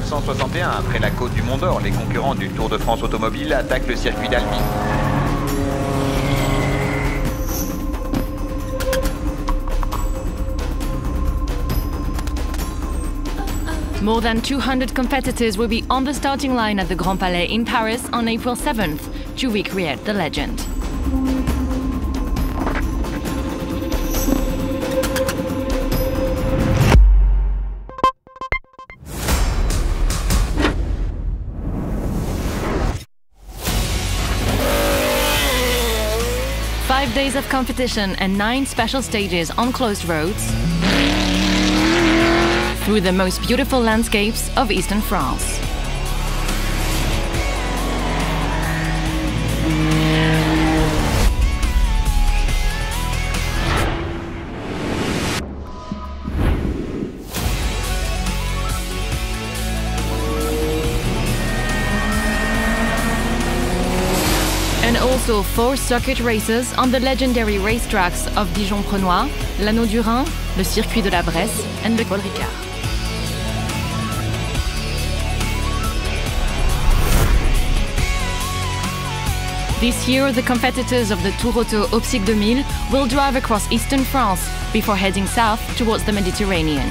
1961, après la côte du Mont d'Or, les concurrents du Tour de France automobile attaquent le circuit d'Albi. More than 200 competitors will be on the starting line at the Grand Palais in Paris on April 7th to recreate the legend. Five days of competition and nine special stages on closed roads through the most beautiful landscapes of eastern France. And also four circuit races on the legendary racetracks of Dijon-Prenois, l'Anneau du Rhin, le Circuit de la Bresse, and the Paul Ricard. This year, the competitors of the Tour Auto Optic 2000 will drive across eastern France before heading south towards the Mediterranean.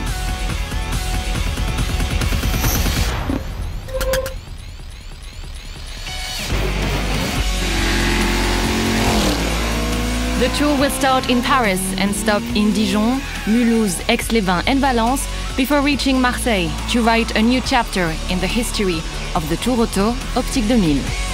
The tour will start in Paris and stop in Dijon, Mulhouse, Aix-les-Bains, and Valence before reaching Marseille to write a new chapter in the history of the Tour Auto Optic 2000.